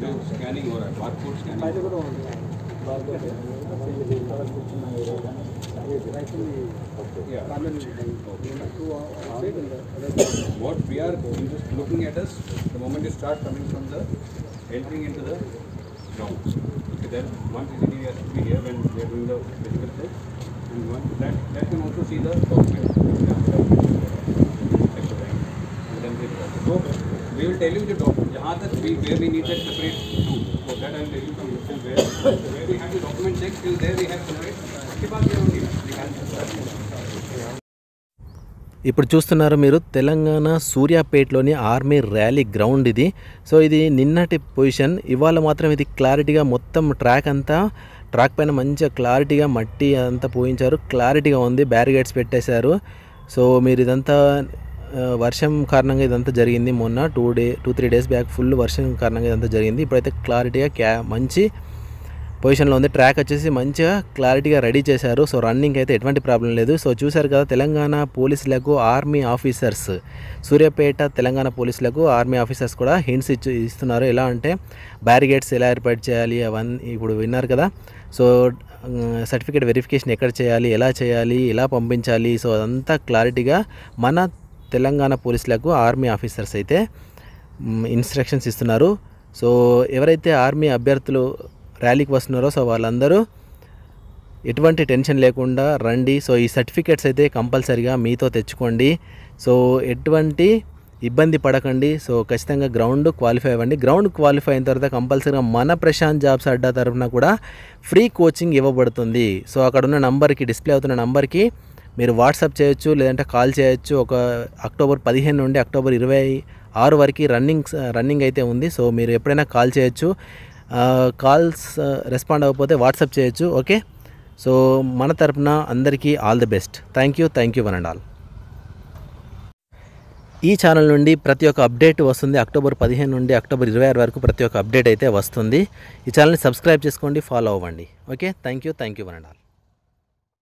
जो scanning हो रहा है, barcode scanning. Yeah. What we are just looking at is, the moment you start coming from the, entering into the ground. Okay, then one CCTV has to be here when we are doing the physical check. And one, that, that can also see the document. And then they- So, we will tell you the document, जहाँ तक we, where we need that separate tool. So that I will tell you from till where, where we have the document check, till there we have separate. उसके बाद we don't need, we can. ఇప్పుడు చూస్తున్నారు మీరు తెలంగాణ సూర్యాపేటలోని army rally ground ఇది so ఇది నిన్నటి position ఇవాళ మాత్రం ఇది క్లారిటీగా మొత్తం ట్రాక్ అంతా ట్రాక్ పైన మంచిగా క్లారిటీగా మట్టి అంతా పోయించారు. క్లారిటీగా ఉంది బ్యారిగేడ్స్ పెట్టేశారు. సో మీరు ఇదంతా వర్షం కారణంగా ఇదంతా జరిగింది మొన్న two day two three days back full వర్షం కారణంగా ఇదంతా జరిగింది. ఇప్పుడైతే క్లారిటీగా క్యా మంచి పొజిషన్లో ఉంది. ట్రాక్ వచ్చేసి మంచిగా క్లారిటీగా రెడీ చేశారు. సో రన్నింగ్ అయితే ఎటువంటి ప్రాబ్లం లేదు. సో చూశారు కదా తెలంగాణ పోలీసులకు ఆర్మీ ఆఫీసర్స్ సూర్యాపేట తెలంగాణ పోలీసులకు ఆర్మీ ఆఫీసర్స్ కూడా హింట్స్ ఇచ్చు ఇస్తున్నారు. ఎలా అంటే బ్యారిగేట్స్ ఎలా ఏర్పాటు చేయాలి అవన్నీ ఇప్పుడు విన్నారు కదా. సో సర్టిఫికేట్ వెరిఫికేషన్ ఎక్కడ చేయాలి ఎలా చేయాలి ఎలా పంపించాలి సో అదంతా క్లారిటీగా మన తెలంగాణ పోలీసులకు ఆర్మీ ఆఫీసర్స్ అయితే ఇన్స్ట్రక్షన్స్ ఇస్తున్నారు. సో ఎవరైతే ఆర్మీ అభ్యర్థులు ర్యాలీకి వస్తున్నారో సో వాళ్ళందరూ ఎటువంటి టెన్షన్ లేకుండా రండి. సో ఈ సర్టిఫికేట్స్ అయితే కంపల్సరిగా మీతో తెచ్చుకోండి. సో ఎటువంటి ఇబ్బంది పడకండి. సో ఖచ్చితంగా గ్రౌండ్ క్వాలిఫై అవ్వండి. గ్రౌండ్ క్వాలిఫై అయిన తర్వాత కంపల్సరీగా మన ప్రశాంత్ జాబ్స్ అడ్డా తరఫున కూడా ఫ్రీ కోచింగ్ ఇవ్వబడుతుంది. సో అక్కడ ఉన్న నంబర్కి డిస్ప్లే అవుతున్న నంబర్కి మీరు వాట్సాప్ చేయొచ్చు లేదంటే కాల్ చేయొచ్చు. ఒక అక్టోబర్ పదిహేను నుండి అక్టోబర్ ఇరవై ఆరు వరకు రన్నింగ్ రన్నింగ్ అయితే ఉంది. సో మీరు ఎప్పుడైనా కాల్ చేయొచ్చు. కాల్స్ రెస్పాండ్ అవ్వకపోతే వాట్సాప్ చేయొచ్చు ఓకే? సో మన తరపున అందరికీ all the best. Thank you thank you one and all. ఈ ఛానల్ నుండి ప్రతి ఒక్క అప్డేట్ వస్తుంది. అక్టోబర్ పదిహేను నుండి అక్టోబర్ ఇరవై ఆరు వరకు ప్రతి ఒక్క అప్డేట్ అయితే వస్తుంది. ఈ ఛానల్ని సబ్స్క్రైబ్ చేసుకోండి ఫాలో అవ్వండి. Okay? Thank you thank you one and all.